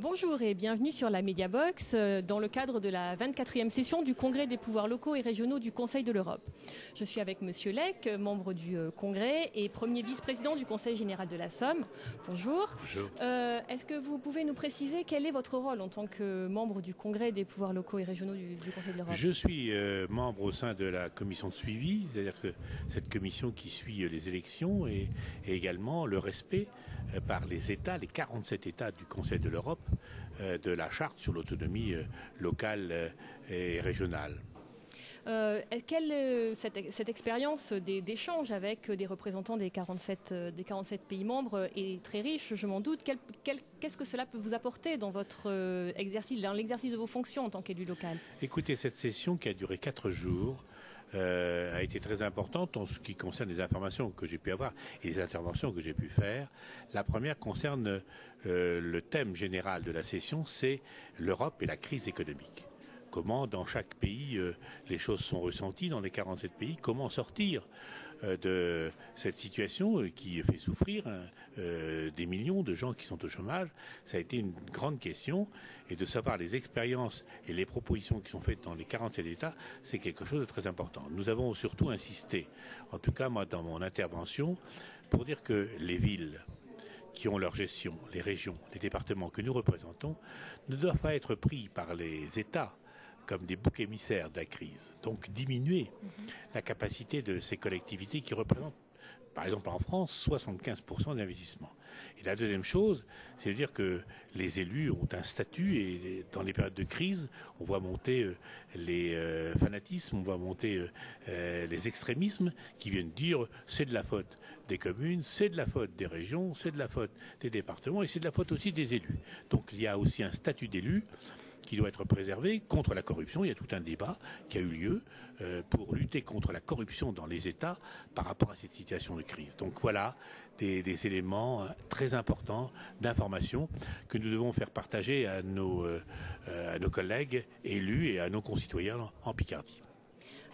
Bonjour et bienvenue sur la Mediabox euh, dans le cadre de la 24e session du Congrès des pouvoirs locaux et régionaux du Conseil de l'Europe. Je suis avec Monsieur Lec, membre du euh, Congrès et premier vice-président du Conseil général de la Somme. Bonjour. Bonjour. Euh, Est-ce que vous pouvez nous préciser quel est votre rôle en tant que membre du Congrès des pouvoirs locaux et régionaux du, du Conseil de l'Europe? Je suis euh, membre au sein de la commission de suivi, c'est-à-dire que cette commission qui suit euh, les élections et, et également le respect euh, par les États, les 47 États du Conseil de l'Europe, euh, de la charte sur l'autonomie euh, locale euh, et régionale. Euh, euh, cette, expérience des- d'échange avec des représentants des 47, euh, des 47 pays membres est très riche, je m'en doute. Qu'est-ce que cela peut vous apporter dans votre exercice, dans l'exercice de vos fonctions en tant qu'élu local? Écoutez, cette session qui a duré quatre jours a été très importante en ce qui concerne les informations que j'ai pu avoir et les interventions que j'ai pu faire. La première concerne le thème général de la session, c'est l'Europe et la crise économique. Comment dans chaque pays euh, les choses sont ressenties dans les 47 pays, comment sortir euh, de cette situation euh, qui fait souffrir hein, des millions de gens qui sont au chômage. Ça a été une grande question et de savoir les expériences et les propositions qui sont faites dans les 47 États, c'est quelque chose de très important. Nous avons surtout insisté, en tout cas moi dans mon intervention, pour dire que les villes qui ont leur gestion, les régions, les départements que nous représentons, ne doivent pas être pris par les États comme des boucs émissaires de la crise. Donc diminuer la capacité de ces collectivités qui représentent, par exemple en France, 75% d'investissement. Et la deuxième chose, c'est de dire que les élus ont un statut et dans les périodes de crise, on voit monter euh, les euh, fanatismes, on voit monter euh, les extrémismes qui viennent dire c'est de la faute des communes, c'est de la faute des régions, c'est de la faute des départements et c'est de la faute aussi des élus. Donc il y a aussi un statut d'élu qui doit être préservé contre la corruption. Il y a tout un débat qui a eu lieu euh, pour lutter contre la corruption dans les États par rapport à cette situation de crise. Donc voilà des, éléments euh, très importants d'information que nous devons faire partager à nos, euh, à nos collègues élus et à nos concitoyens en Picardie.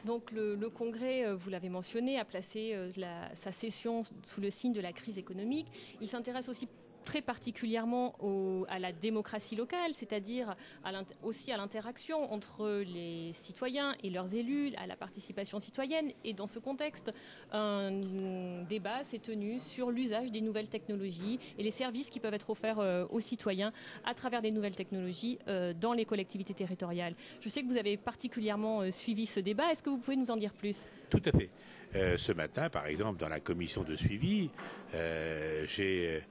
Donc le, Congrès, vous l'avez mentionné, a placé la- sa session sous le signe de la crise économique. Il s'intéresse aussi très particulièrement à la démocratie locale, c'est-à-dire aussi à l'interaction entre les citoyens et leurs élus, à la participation citoyenne. Et dans ce contexte, un débat s'est tenu sur l'usage des nouvelles technologies et les services qui peuvent être offerts euh, aux citoyens à travers des nouvelles technologies euh, dans les collectivités territoriales. Je sais que vous avez particulièrement euh, suivi ce débat. Est-ce que vous pouvez nous en dire plus? Tout à fait. Ce matin, par exemple, dans la commission de suivi, j'ai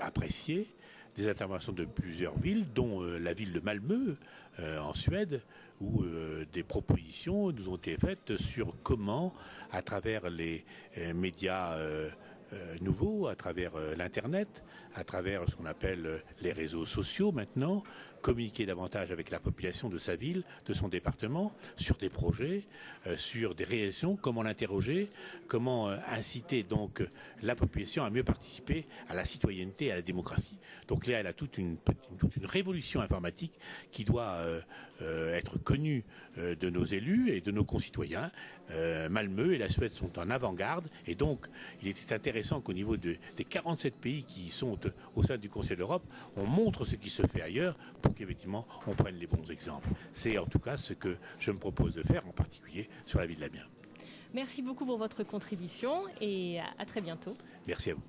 apprécié des interventions de plusieurs villes, dont euh, la ville de Malmö, euh, en Suède, où euh, des propositions nous ont été faites sur comment, à travers les euh, médias euh, euh, nouveaux, à travers euh, l'Internet, à travers ce qu'on appelle euh, les réseaux sociaux maintenant, communiquer davantage avec la population de sa ville, de son département, sur des projets, euh, sur des réalisations, comment l'interroger, comment euh, inciter donc euh, la population à mieux participer à la citoyenneté et à la démocratie. Donc là, elle a toute une, toute une révolution informatique qui doit euh, euh, être connue euh, de nos élus et de nos concitoyens. Euh, Malmö et la Suède sont en avant-garde et donc il était intéressant qu'au niveau de- des 47 pays qui sont euh, au sein du Conseil de l'Europe, on montre ce qui se fait ailleurs pour qu'effectivement on prenne les bons exemples. C'est en tout cas ce que je me propose de faire, en particulier sur la ville de l'Amiens. Merci beaucoup pour votre contribution et à très bientôt. Merci à vous.